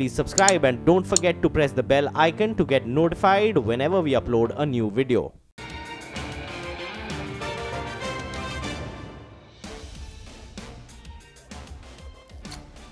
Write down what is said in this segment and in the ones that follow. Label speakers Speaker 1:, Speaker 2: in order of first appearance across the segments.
Speaker 1: please subscribe and don't forget to press the bell icon to get notified whenever we upload a new video.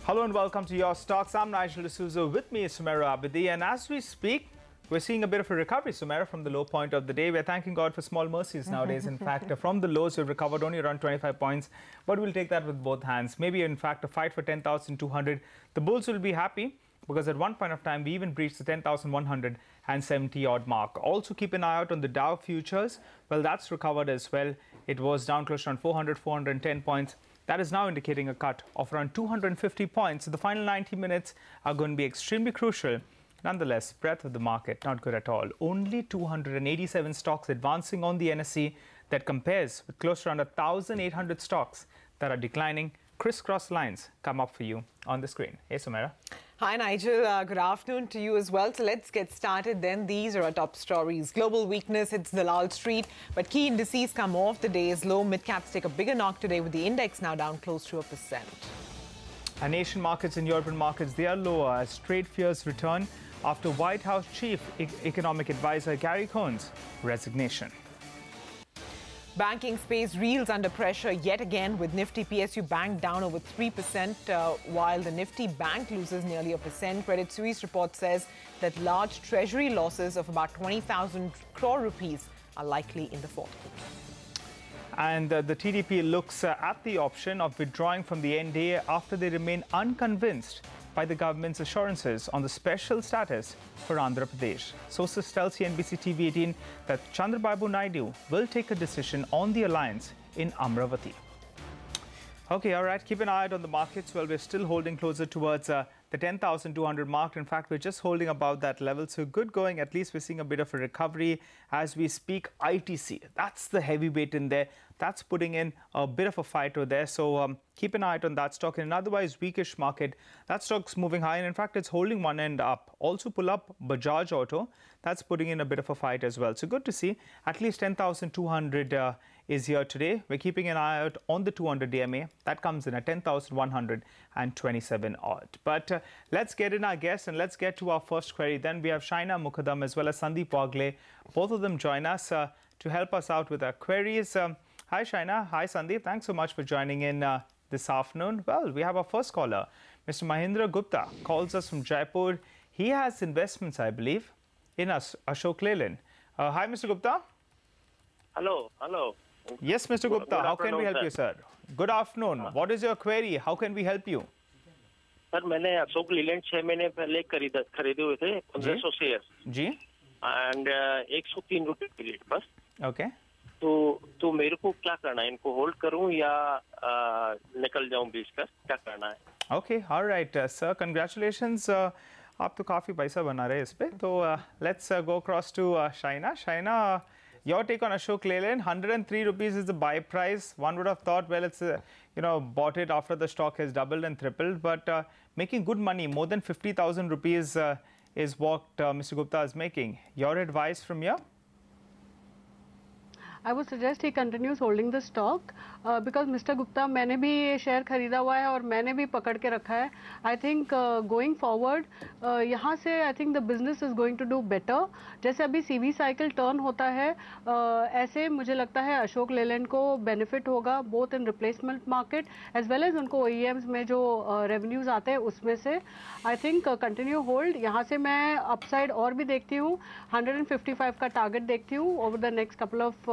Speaker 2: Hello and welcome to Your Stocks. I'm Nigel D'Souza. With me is Sumera Abedi. And as we speak, we're seeing a bit of a recovery, Sumera, from the low point of the day. We're thanking God for small mercies nowadays. In fact, from the lows, we've recovered only around 25 points, but we'll take that with both hands. Maybe, in fact, a fight for 10,200. The bulls will be happy because at one point of time, we even breached the 10,170 odd mark. Also, keep an eye out on the Dow futures. Well, that's recovered as well. It was down close to around 400, 410 points. That is now indicating a cut of around 250 points. So the final 90 minutes are going to be extremely crucial. Nonetheless, breadth of the market not good at all. Only 287 stocks advancing on the NSE that compares with close to around 1,800 stocks that are declining. Crisscross lines come up for you on the screen. Hey, Sumera.
Speaker 3: Hi, Nigel. Uh, good afternoon to you as well. So let's get started then. These are our top stories. Global weakness hits Dalal Street, but key indices come off the day's low. Mid-caps take a bigger knock today with the index now down close to a percent.
Speaker 2: And Asian markets and European markets, they are lower as trade fears return after White House Chief e Economic Advisor Gary Cohn's resignation.
Speaker 3: Banking space reels under pressure yet again with Nifty PSU Bank down over 3%, uh, while the Nifty Bank loses nearly a percent. Credit Suisse report says that large treasury losses of about 20,000 crore rupees are likely in the fourth quarter.
Speaker 2: And uh, the TDP looks uh, at the option of withdrawing from the NDA after they remain unconvinced by the government's assurances on the special status for Andhra Pradesh. Sources tell CNBC TV 18 that Chandrababu Naidu will take a decision on the alliance in Amaravati. Okay, all right, keep an eye out on the markets. Well, we're still holding closer towards uh, the 10,200 mark. In fact, we're just holding about that level. So good going. At least we're seeing a bit of a recovery as we speak. ITC, that's the heavyweight in there. That's putting in a bit of a fight over there. So um, keep an eye on that stock. In an otherwise weakish market, that stock's moving high. And in fact, it's holding one end up. Also pull up Bajaj Auto. That's putting in a bit of a fight as well. So good to see. At least 10,200 uh, is here today. We're keeping an eye out on the 200 DMA. That comes in at 10,127 odd. But uh, let's get in our guests and let's get to our first query. Then we have Shaina Mukadam as well as Sandeep Wagle. Both of them join us uh, to help us out with our queries. Um, hi, Shaina. Hi, Sandeep. Thanks so much for joining in uh, this afternoon. Well, we have our first caller. Mr. Mahindra Gupta calls us from Jaipur. He has investments, I believe, in us, Ashok Leyland. Uh, hi, Mr. Gupta.
Speaker 4: Hello, hello.
Speaker 2: Yes, Mr. Gupta.
Speaker 4: Good
Speaker 2: How can we help you, sir? Good afternoon. What is your query? How can we help you?
Speaker 4: Sir मैंने अशोक लीलैंड छह महीने पहले खरीदा खरीदे हुए थे पंद्रह सौ शेयर
Speaker 2: जी
Speaker 4: एंड एक सौ तीन रुपए की रेट पर
Speaker 2: ओके
Speaker 4: तो तो मेरे को क्या करना है इनको होल्ड करूँ या आ, निकल जाऊँ बीच कर क्या करना है
Speaker 2: ओके ऑलराइट सर कंग्रेचुलेशंस आप तो काफ़ी पैसा बना रहे हैं इस पे तो let's go cross to Shaina Shaina your take on Ashok Leyland, 103 rupees is the buy price. One would have thought, well, it's, uh, you know, bought it after the stock has doubled and tripled, but uh, making good money, more than 50,000 rupees uh, is what uh, Mr. Gupta is making. Your advice from here?
Speaker 5: I would suggest he continues holding the stock because mister Gupta मैंने भी ये share खरीदा हुआ है और मैंने भी पकड़ के रखा है। आई थिंक गोइंग फॉरवर्ड यहाँ से I think the business is going to do better जैसे अभी सी वी साइकिल टर्न होता है uh, ऐसे मुझे लगता है अशोक लेलैंड को बेनिफिट होगा both in replacement market as well as उनको ओ में जो रेवेन्यूज uh, आते हैं उसमें से। आई थिंक कंटिन्यू होल्ड यहाँ से मैं अपसाइड और भी देखती हूँ। 155 का टारगेट देखती हूँ over the next couple of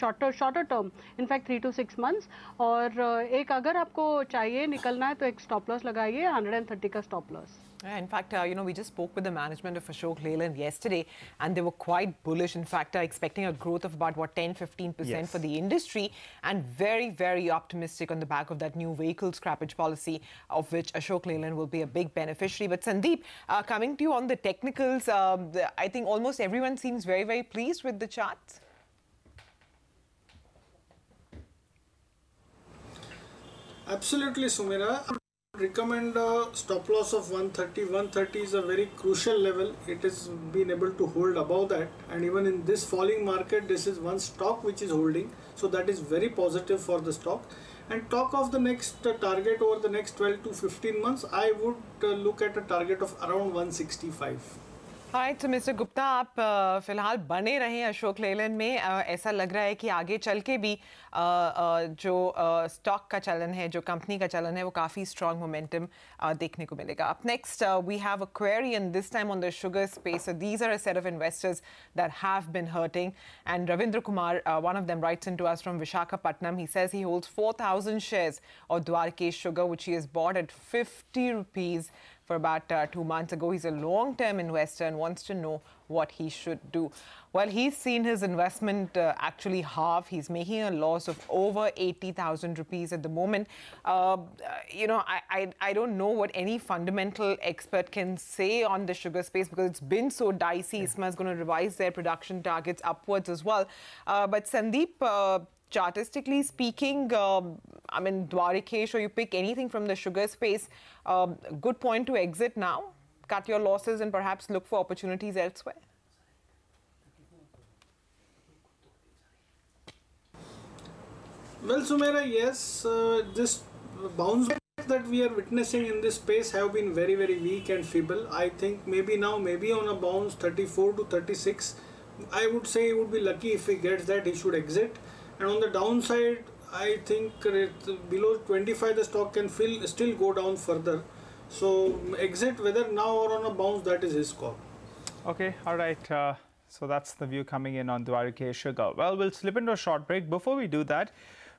Speaker 5: shorter shorter term in fact three to six months और uh, एक अगर आपको चाहिए निकलना है तो एक स्टॉप लॉस लगाइए 130 का stop loss
Speaker 3: Yeah, in fact, uh, you know, we just spoke with the management of Ashok Leyland yesterday, and they were quite bullish. In fact, uh, expecting a growth of about what 10, 15 percent
Speaker 2: Yes.
Speaker 3: for the industry, and very, very optimistic on the back of that new vehicle scrappage policy, of which Ashok Leyland will be a big beneficiary. But Sandeep, uh, coming to you on the technicals, um, the, I think almost everyone seems very, very pleased with the charts.
Speaker 6: Absolutely, Sumera. I recommend a stop loss of 130. 130 is a very crucial level. It has been able to hold above that, and even in this falling market, this is one stock which is holding. So that is very positive for the stock. And talk of the next uh, target over the next 12 to 15 months, I would uh, look at a target of around 165.
Speaker 3: Right तो mister Gupta, आप फ़िलहाल बने रहें अशोक लेलन में। ऐसा लग रहा है कि आगे चल के भी जो स्टॉक का चलन है, जो कंपनी का चलन है, वो काफ़ी स्ट्रॉन्ग मोमेंटम देखने को मिलेगा। अब next we have a query and this time on the sugar space these are a set of investors that have been hurting and Ravindra Kumar one of them writes in to us from Visakhapatnam he says he holds 4000 shares of Dwarkesh Sugar, which he has bought at 50 rupees for about uh, two months ago. He's a long-term investor and wants to know what he should do. Well, he's seen his investment uh, actually halve. He's making a loss of over 80,000 rupees at the moment. Uh, you know, I, I, I, don't know what any fundamental expert can say on the sugar space because it's been so dicey. Yeah. ISMA is going to revise their production targets upwards as well. Uh, but Sandeep, uh, chartistically speaking, um, I mean, Dwarikesh or you pick anything from the sugar space, um, good point to exit now, cut your losses and perhaps look for opportunities elsewhere?
Speaker 6: Well, Sumera, yes, uh, this bounce that we are witnessing in this space have been very, very weak and feeble. I think maybe now, maybe on a bounce 34 to 36, I would say he would be lucky if he gets that, he should exit and on the downside I think below 25 the stock can still go down further so exit whether now or on a bounce that is his call
Speaker 2: okay all right uh, so that's the view coming in on Dwarikesh Sugar well we'll slip into a short break before we do that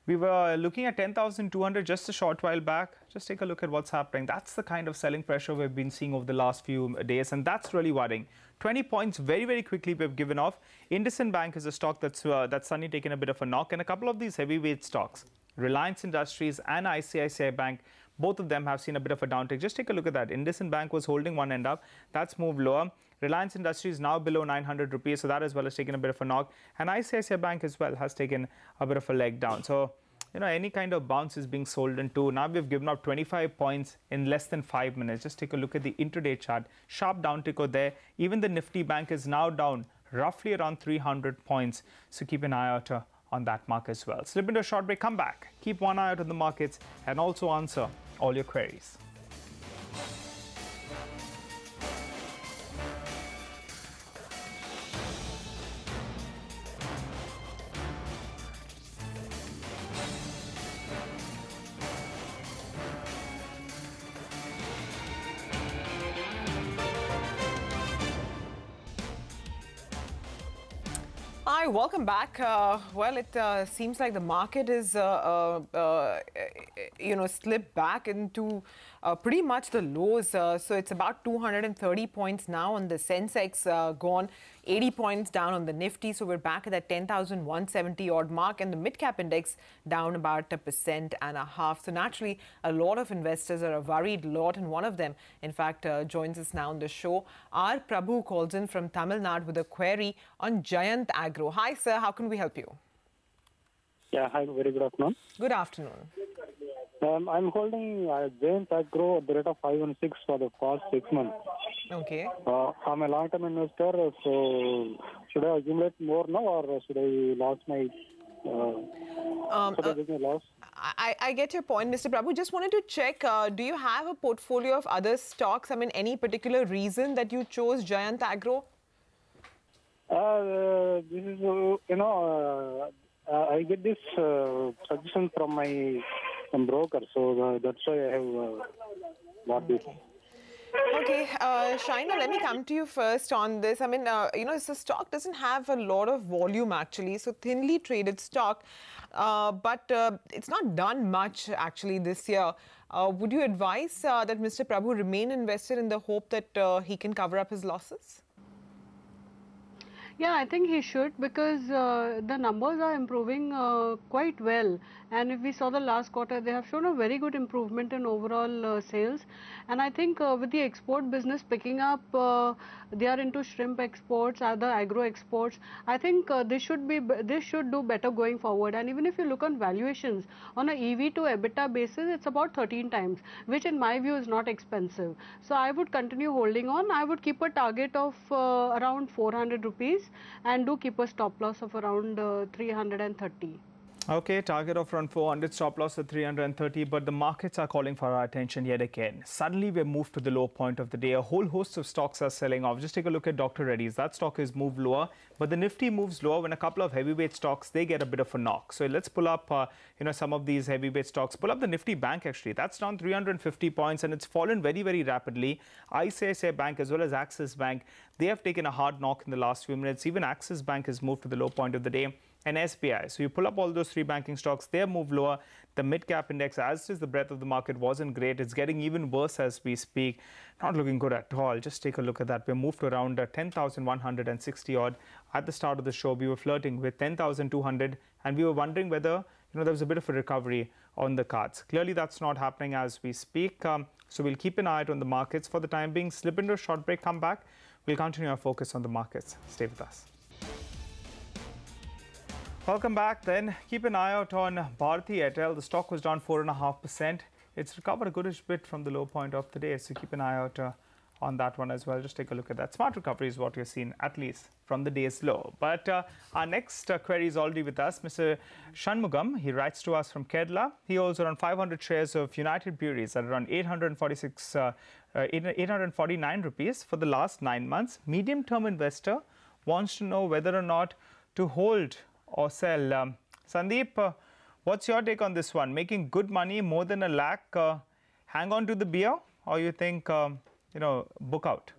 Speaker 2: we were looking at 10,200 just a short while back. Just take a look at what's happening. That's the kind of selling pressure we've been seeing over the last few days, and that's really worrying. 20 points very, very quickly we've given off. IndusInd Bank is a stock that's, uh, that's suddenly taken a bit of a knock, and a couple of these heavyweight stocks, Reliance Industries and ICICI Bank, both of them have seen a bit of a downtick. Just take a look at that. IndusInd Bank was holding one end up. That's moved lower. Reliance Industries now below 900 rupees, so that as well has taken a bit of a knock. And ICICI Bank as well has taken a bit of a leg down. So, you know, any kind of bounce is being sold into. Now we've given up 25 points in less than five minutes. Just take a look at the intraday chart. Sharp downtick over there. Even the Nifty Bank is now down roughly around 300 points. So keep an eye out uh, on that mark as well. Slip into a short break, come back, keep one eye out on the markets, and also answer all your queries.
Speaker 3: Welcome back. Uh, well, it uh, seems like the market is, uh, uh, uh you know, slipped back into uh, pretty much the lows. so it's about 230 points now on the Sensex gone. 80 points down on the Nifty. So we're back at that 10,170 odd mark and the mid cap index down about a percent and a half. So naturally, a lot of investors are a worried lot. And one of them, in fact, joins us now on the show. R. Prabhu calls in from Tamil Nadu with a query on Jayant Agro. Hi, sir. How can we help you?
Speaker 7: Yeah, hi. Very good afternoon.
Speaker 3: Good afternoon.
Speaker 7: Um, I'm holding uh, Agro at the rate of 5 and 6 for the past six months.
Speaker 3: Okay.
Speaker 7: Uh, I'm a long-term investor, so should I accumulate more now or should I lose my uh, um, uh, loss?
Speaker 3: I, I, get your point, Mr. Prabhu. Just wanted to check, uh, do you have a portfolio of other stocks? I mean, any particular reason that you chose Jayant Agro?
Speaker 7: Uh, this is, uh, you know, uh, I get this suggestion from my broker, so that's why I have bought this.
Speaker 3: Okay, uh, Shaina, let me come to you first on this. I mean, uh, you know, the stock doesn't have a lot of volume actually, so thinly traded stock, uh, but uh, it's not done much actually this year. Uh, would you advise uh, that Mr. Prabhu remain invested in the hope that he can cover up his losses?
Speaker 5: Yeah, I think he should because uh, the numbers are improving uh, quite well. And if we saw the last quarter, they have shown a very good improvement in overall uh, sales. And I think uh, with the export business picking up, uh, they are into shrimp exports, other agro exports. I think uh, this should be this should do better going forward. And even if you look on valuations on a EV to EBITDA basis, it's about 13 times, which in my view is not expensive. So I would continue holding on. I would keep a target of around 400 rupees and do keep a stop loss of around uh, 330.
Speaker 2: Okay, target of around 400, stop loss at 330, but the markets are calling for our attention yet again. Suddenly, we're moved to the low point of the day. A whole host of stocks are selling off. Just take a look at Dr. Reddy's. That stock is moved lower, but the Nifty moves lower when a couple of heavyweight stocks they get a bit of a knock. So let's pull up, uh, you know, some of these heavyweight stocks. Pull up the Nifty Bank actually. That's down 350 points and it's fallen very, very rapidly. ICICI Bank as well as Axis Bank, they have taken a hard knock in the last few minutes. Even Axis Bank has moved to the low point of the day and SBI. So you pull up all those three banking stocks, they move lower. The mid cap index, as is the breadth of the market, wasn't great. It's getting even worse as we speak. Not looking good at all. Just take a look at that. We moved to around uh, 10,160 odd. At the start of the show, we were flirting with 10,200 and we were wondering whether you know there was a bit of a recovery on the cards. Clearly, that's not happening as we speak. Um, so we'll keep an eye out on the markets for the time being. Slip into a short break, come back. We'll continue our focus on the markets. Stay with us. Welcome back then. Keep an eye out on Bharti Airtel. The stock was down 4.5%. It's recovered a goodish bit from the low point of the day. So keep an eye out uh, on that one as well. Just take a look at that. Smart recovery is what you're seeing, at least from the day's low. But uh, our next uh, query is already with us. Mr. Shanmugam, he writes to us from Kerala. He holds around 500 shares of United Breweries at around 846, uh, uh 849 rupees for the last nine months. Medium term investor wants to know whether or not to hold or sell. Um, Sandeep, uh, what's your take on this one? Making good money, more than a lakh, uh, hang on to the beer, or you think, um, you know, book out?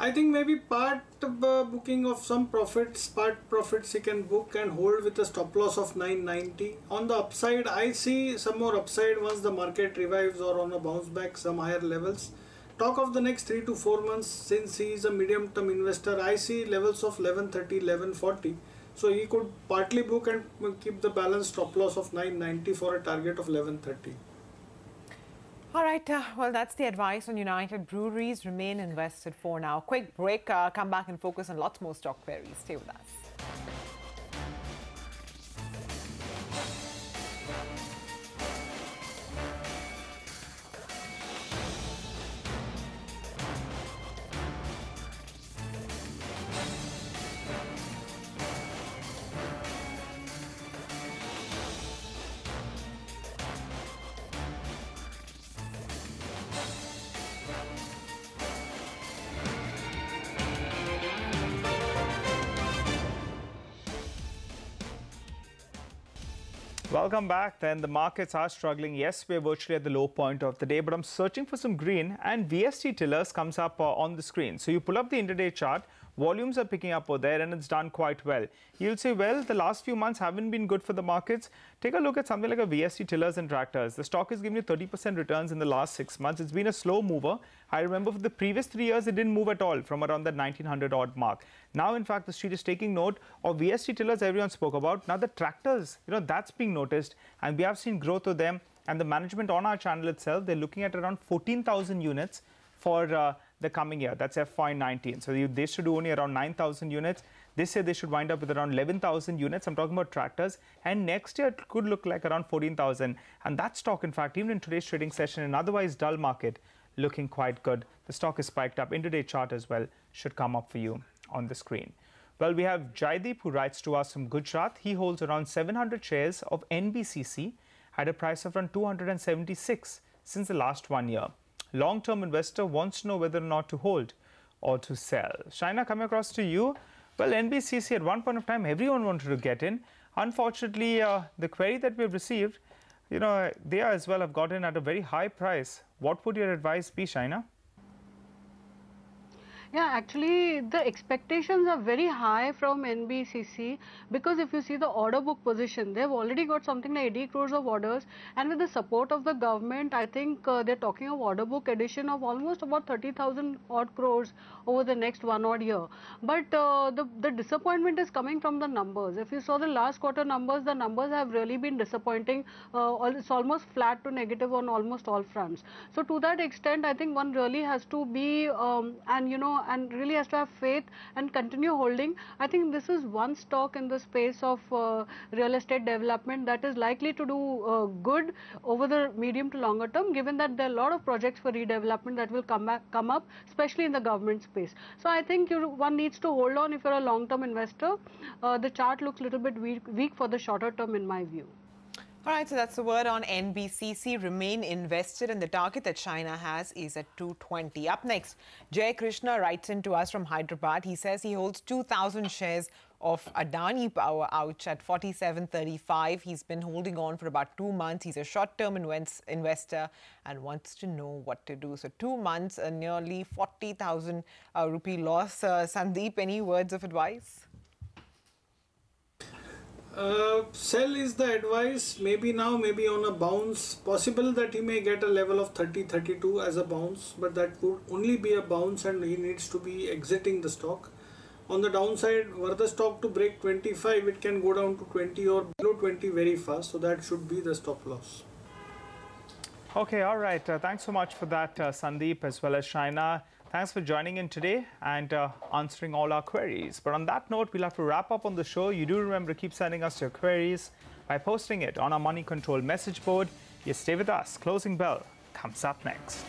Speaker 6: I think maybe part uh, booking of some profits, part profits he can book and hold with a stop loss of 990. On the upside, I see some more upside once the market revives or on a bounce back some higher levels talk of the next three to four months since he is a medium term investor i see levels of 1130 1140 so he could partly book and keep the balance stop loss of 990 for a target of 1130
Speaker 3: all right, uh, well, that's the advice on United Breweries. Remain invested for now. Quick break, uh, come back and focus on lots more stock queries. Stay with us.
Speaker 2: Welcome back. Then the markets are struggling. Yes, we're virtually at the low point of the day, but I'm searching for some green and VST Tillers comes up uh, on the screen. So you pull up the intraday chart volumes are picking up over there and it's done quite well. You'll say, well, the last few months haven't been good for the markets. Take a look at something like a VST tillers and tractors. The stock is giving you 30% returns in the last six months. It's been a slow mover. I remember for the previous three years, it didn't move at all from around the 1900 odd mark. Now, in fact, the street is taking note of VST tillers everyone spoke about. Now, the tractors, you know, that's being noticed and we have seen growth of them and the management on our channel itself, they're looking at around 14,000 units for uh, the coming year. That's FY19. So they should do only around 9,000 units. This year they should wind up with around 11,000 units. I'm talking about tractors. And next year it could look like around 14,000. And that stock, in fact, even in today's trading session, an otherwise dull market, looking quite good. The stock is spiked up. Intraday chart as well should come up for you on the screen. Well, we have Jaideep who writes to us from Gujarat. He holds around 700 shares of NBCC at a price of around 276 since the last one year long-term investor wants to know whether or not to hold or to sell. Shaina, coming across to you. Well, NBCC at one point of time, everyone wanted to get in. Unfortunately, uh, the query that we've received, you know, they as well have gotten at a very high price. What would your advice be, Shaina?
Speaker 5: Yeah, actually, the expectations are very high from NBCC because if you see the order book position, they've already got something like 80 crores of orders, and with the support of the government, I think uh, they're talking of order book addition of almost about 30,000 odd crores over the next one odd year. But uh, the the disappointment is coming from the numbers. If you saw the last quarter numbers, the numbers have really been disappointing. Uh, it's almost flat to negative on almost all fronts. So to that extent, I think one really has to be, um, and you know, and really has to have faith and continue holding. I think this is one stock in the space of uh, real estate development that is likely to do uh, good over the medium to longer term, given that there are a lot of projects for redevelopment that will come back, come up, especially in the government space. So I think you, one needs to hold on if you're a long-term investor. Uh, the chart looks a little bit weak, weak for the shorter term, in my view.
Speaker 3: All right, so that's the word on NBCC. Remain invested, and the target that Shaina has is at 220. Up next, Jay Krishna writes in to us from Hyderabad. He says he holds 2,000 shares of Adani Power Ouch at 47.35. He's been holding on for about two months. He's a short-term investor and wants to know what to do. So two months, a nearly 40,000 uh, rupee loss. Uh, Sandeep, any words of advice?
Speaker 6: Uh, sell is the advice. Maybe now maybe on a bounce. Possible that he may get a level of 30 32 as a bounce but that would only be a bounce and he needs to be exiting the stock. On the downside were the stock to break 25 it can go down to 20 or below 20 very fast. So that should be the stop loss.
Speaker 2: Okay all right. Uh, thanks so much for that uh, sandeep as well as shaina Thanks for joining in today and uh, answering all our queries. But on that note, we'll have to wrap up on the show. You do remember to keep sending us your queries by posting it on our Money Control message board. You stay with us. Closing bell comes up next.